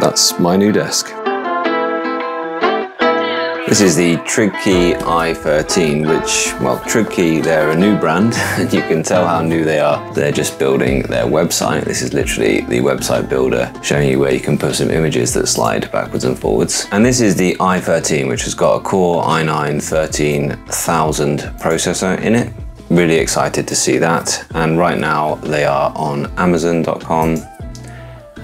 That's my new desk. This is the TrigKey i13, which, well, TrigKey, they're a new brand, and you can tell how new they are. They're just building their website. This is literally the website builder showing you where you can put some images that slide backwards and forwards. And this is the i13, which has got a Core i9 13000 processor in it. Really excited to see that. And right now they are on Amazon.com,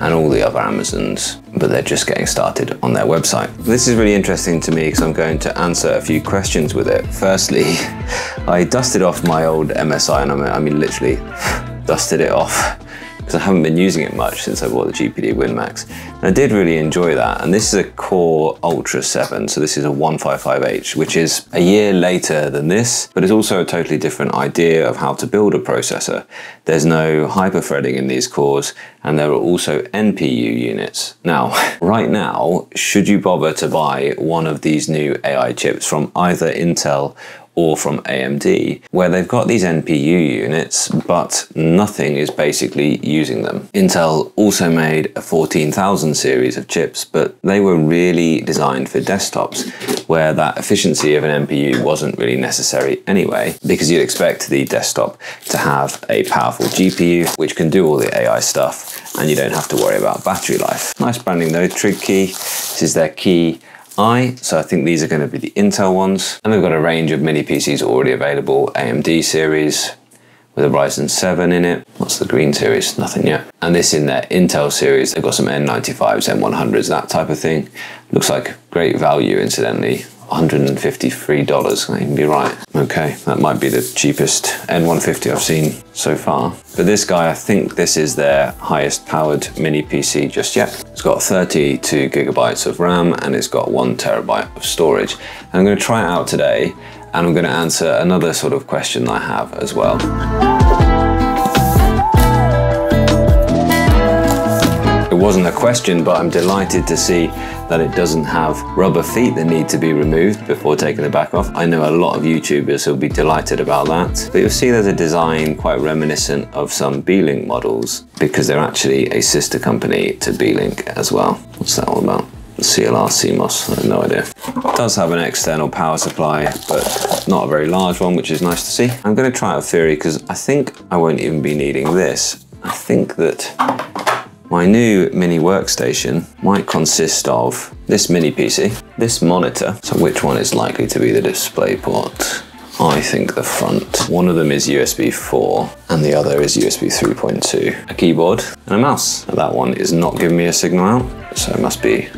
and all the other Amazons, but they're just getting started on their website. This is really interesting to me because I'm going to answer a few questions with it. Firstly, I dusted off my old MSI and I mean, I mean literally dusted it off because I haven't been using it much since I bought the GPD WinMax. And I did really enjoy that. And this is a Core Ultra 7, so this is a 155H, which is a year later than this, but it's also a totally different idea of how to build a processor. There's no hyperthreading in these cores, and there are also NPU units. Now, right now, should you bother to buy one of these new AI chips from either Intel or from AMD, where they've got these NPU units, but nothing is basically using them. Intel also made a 14000 series of chips, but they were really designed for desktops, where that efficiency of an NPU wasn't really necessary anyway, because you'd expect the desktop to have a powerful GPU, which can do all the AI stuff, and you don't have to worry about battery life. Nice branding though, TrigKey. This is their key i, so I think these are going to be the Intel ones. And they've got a range of mini PCs already available, AMD series with a Ryzen 7 in it. What's the green series? Nothing yet. And this in their Intel series, they've got some N95s, N100s, that type of thing. Looks like great value, incidentally. $153, I can be right. Okay, that might be the cheapest N150 I've seen so far. But this guy, I think this is their highest powered mini PC just yet. It's got 32 gigabytes of RAM and it's got one terabyte of storage. And I'm gonna try it out today and I'm gonna answer another sort of question I have as well. Wasn't a question, but I'm delighted to see that it doesn't have rubber feet that need to be removed before taking the back off. I know a lot of YouTubers will be delighted about that, but you'll see there's a design quite reminiscent of some Beelink models because they're actually a sister company to Beelink as well. What's that all about? CLR CMOS, I have no idea. It does have an external power supply, but not a very large one, which is nice to see. I'm gonna try out Theory because I think I won't even be needing this. I think that my new mini workstation might consist of this mini PC, this monitor, so which one is likely to be the display port? I think the front. One of them is USB 4 and the other is USB 3.2. A keyboard and a mouse. And that one is not giving me a signal out, so it must be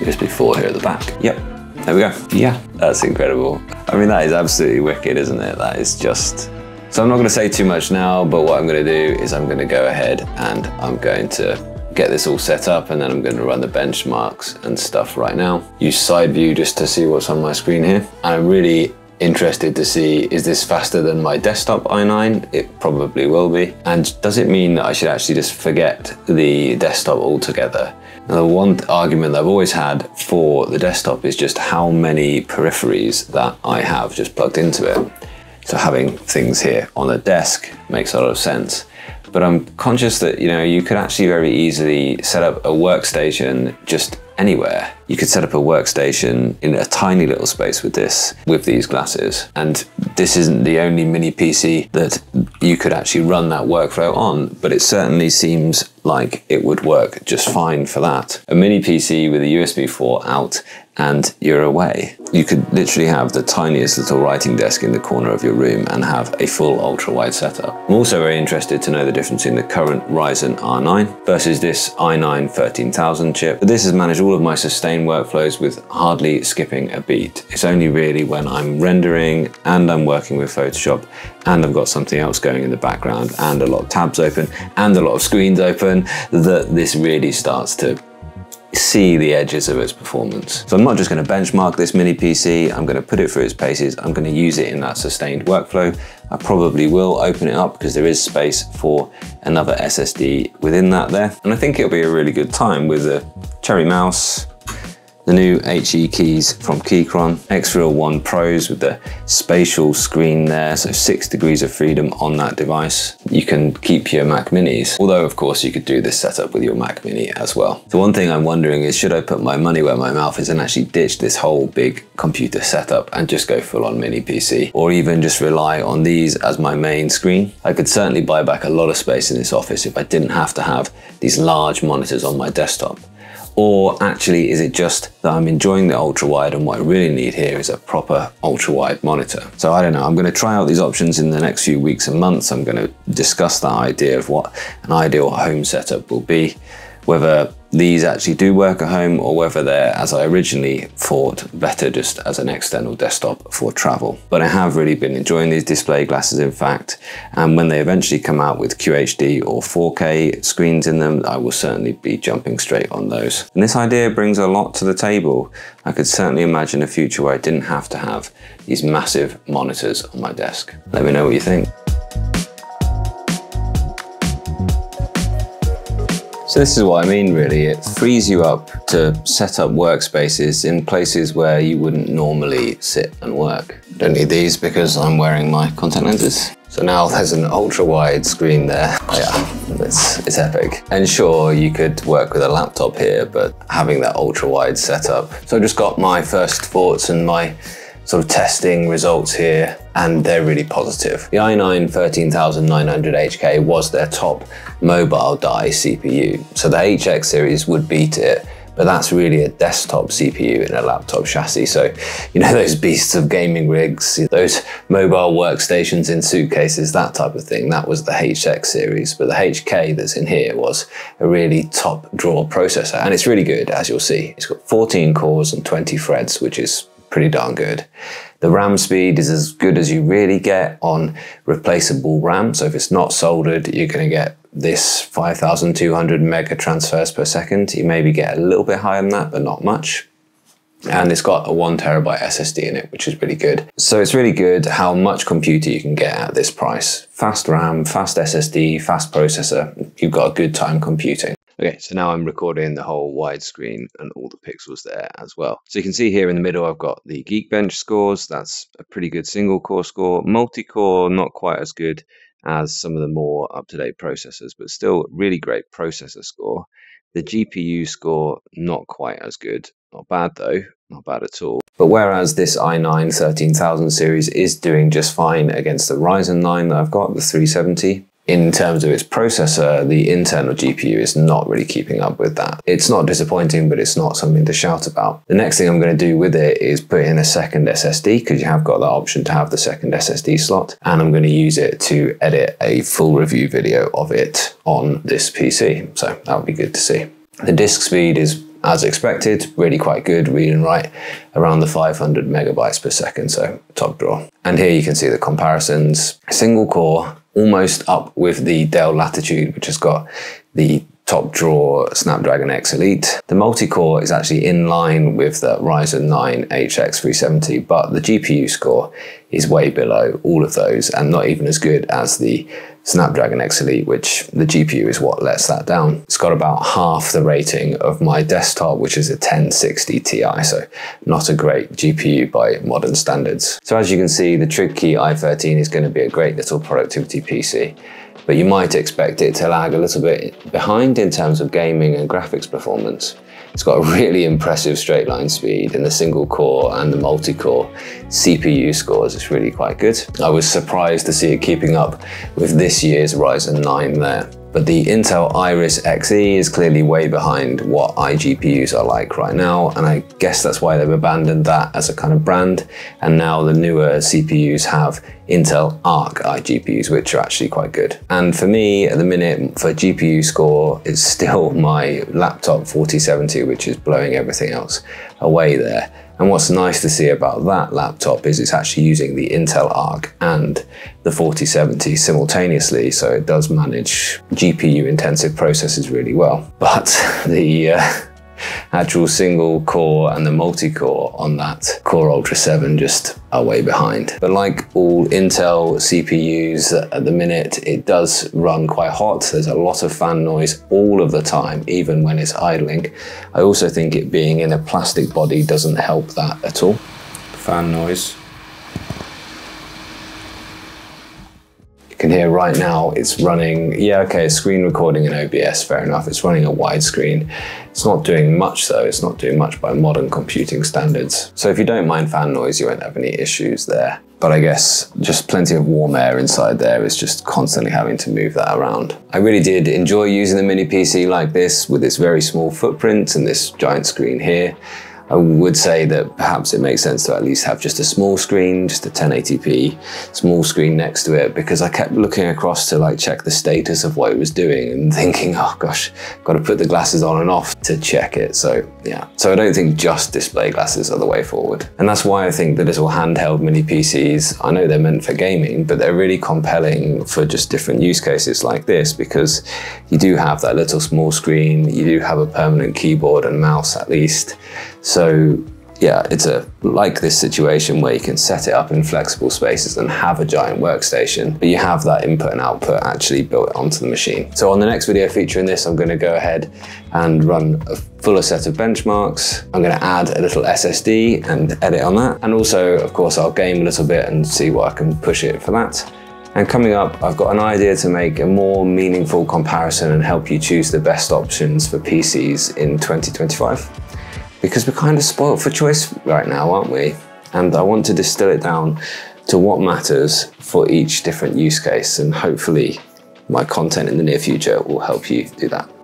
USB 4 here at the back. Yep, there we go. Yeah, that's incredible. I mean, that is absolutely wicked, isn't it? That is just so I'm not going to say too much now, but what I'm going to do is I'm going to go ahead and I'm going to get this all set up and then I'm going to run the benchmarks and stuff right now. Use side view just to see what's on my screen here. I'm really interested to see is this faster than my desktop i9 it probably will be and does it mean that i should actually just forget the desktop altogether now the one argument that i've always had for the desktop is just how many peripheries that i have just plugged into it so having things here on the desk makes a lot of sense. But I'm conscious that, you know, you could actually very easily set up a workstation just anywhere. You could set up a workstation in a tiny little space with this, with these glasses. And this isn't the only mini PC that you could actually run that workflow on, but it certainly seems like it would work just fine for that. A mini PC with a USB 4 out and you're away. You could literally have the tiniest little writing desk in the corner of your room and have a full ultra-wide setup. I'm also very interested to know the difference in the current Ryzen R9 versus this i9 13000 chip. But This has managed all of my sustained workflows with hardly skipping a beat. It's only really when I'm rendering and I'm working with Photoshop and I've got something else going in the background and a lot of tabs open and a lot of screens open that this really starts to see the edges of its performance. So I'm not just going to benchmark this mini PC, I'm going to put it through its paces, I'm going to use it in that sustained workflow. I probably will open it up because there is space for another SSD within that there. And I think it'll be a really good time with a Cherry mouse, The new HE keys from Keychron, Xreal 1 Pros with the spatial screen there, so six degrees of freedom on that device. You can keep your Mac Minis, although of course you could do this setup with your Mac Mini as well. The one thing I'm wondering is should I put my money where my mouth is and actually ditch this whole big computer setup and just go full on mini PC, or even just rely on these as my main screen? I could certainly buy back a lot of space in this office if I didn't have to have these large monitors on my desktop. Or actually, is it just that I'm enjoying the ultra wide and what I really need here is a proper ultra wide monitor? So I don't know, I'm going to try out these options in the next few weeks and months. I'm going to discuss that idea of what an ideal home setup will be, whether these actually do work at home or whether they're, as I originally thought, better just as an external desktop for travel. But I have really been enjoying these display glasses in fact, and when they eventually come out with QHD or 4K screens in them, I will certainly be jumping straight on those. And this idea brings a lot to the table. I could certainly imagine a future where I didn't have to have these massive monitors on my desk. Let me know what you think. So this is what I mean really, it frees you up to set up workspaces in places where you wouldn't normally sit and work. Don't need these because I'm wearing my contact lenses. So now there's an ultra wide screen there. Oh yeah, it's, it's epic. And sure, you could work with a laptop here, but having that ultra wide setup. So I just got my first thoughts and my sort of testing results here, and they're really positive. The i9 13900HK was their top mobile die CPU. So the HX series would beat it, but that's really a desktop CPU in a laptop chassis. So, you know, those beasts of gaming rigs, those mobile workstations in suitcases, that type of thing, that was the HX series. But the HK that's in here was a really top draw processor. And it's really good, as you'll see. It's got 14 cores and 20 threads, which is pretty darn good. The RAM speed is as good as you really get on replaceable RAM. So if it's not soldered, you're going to get this 5,200 mega transfers per second. You maybe get a little bit higher than that, but not much. And it's got a one terabyte SSD in it, which is really good. So it's really good how much computer you can get at this price. Fast RAM, fast SSD, fast processor. You've got a good time computing. Okay, so now I'm recording the whole widescreen and all the pixels there as well. So you can see here in the middle, I've got the Geekbench scores. That's a pretty good single core score. Multi-core, not quite as good as some of the more up-to-date processors, but still really great processor score. The GPU score, not quite as good. Not bad though, not bad at all. But whereas this i9 13000 series is doing just fine against the Ryzen 9 that I've got, the 370, in terms of its processor, the internal GPU is not really keeping up with that. It's not disappointing, but it's not something to shout about. The next thing I'm going to do with it is put in a second SSD because you have got that option to have the second SSD slot. And I'm going to use it to edit a full review video of it on this PC. So that would be good to see. The disk speed is as expected, really quite good, read and write around the 500 megabytes per second, so top draw. And here you can see the comparisons. Single core, almost up with the Dell Latitude, which has got the top draw Snapdragon X Elite. The multi-core is actually in line with the Ryzen 9 HX370, but the GPU score is way below all of those and not even as good as the Snapdragon X Elite, which the GPU is what lets that down. It's got about half the rating of my desktop, which is a 1060 Ti, so not a great GPU by modern standards. So as you can see, the TrigKey i13 is going to be a great little productivity PC but you might expect it to lag a little bit behind in terms of gaming and graphics performance. It's got a really impressive straight line speed in the single core and the multi-core CPU scores. It's really quite good. I was surprised to see it keeping up with this year's Ryzen 9 there. But the Intel Iris Xe is clearly way behind what iGPUs are like right now, and I guess that's why they've abandoned that as a kind of brand. And now the newer CPUs have Intel Arc iGPUs, which are actually quite good. And for me, at the minute, for GPU score, it's still my laptop 4070, which is blowing everything else away there. And what's nice to see about that laptop is it's actually using the Intel Arc and the 4070 simultaneously, so it does manage GPU intensive processes really well. But the uh, actual single core and the multi-core on that Core Ultra 7 just are way behind. But like all Intel CPUs at the minute, it does run quite hot. There's a lot of fan noise all of the time, even when it's idling. I also think it being in a plastic body doesn't help that at all. Fan noise. Can hear right now it's running, yeah, okay, screen recording in OBS, fair enough. It's running a widescreen. It's not doing much though. It's not doing much by modern computing standards. So if you don't mind fan noise, you won't have any issues there. But I guess just plenty of warm air inside there is just constantly having to move that around. I really did enjoy using the mini PC like this with its very small footprint and this giant screen here. I would say that perhaps it makes sense to at least have just a small screen, just a 1080p small screen next to it, because I kept looking across to like check the status of what it was doing and thinking, oh gosh, got to put the glasses on and off to check it. So yeah, so I don't think just display glasses are the way forward. And that's why I think the little handheld mini PCs, I know they're meant for gaming, but they're really compelling for just different use cases like this, because you do have that little small screen, you do have a permanent keyboard and mouse at least. Yeah, it's a like this situation where you can set it up in flexible spaces and have a giant workstation, but you have that input and output actually built onto the machine. So on the next video featuring this, I'm going to go ahead and run a fuller set of benchmarks. I'm going to add a little SSD and edit on that. And also, of course, I'll game a little bit and see what I can push it for that. And coming up, I've got an idea to make a more meaningful comparison and help you choose the best options for PCs in 2025 because we're kind of spoilt for choice right now, aren't we? And I want to distill it down to what matters for each different use case and hopefully my content in the near future will help you do that.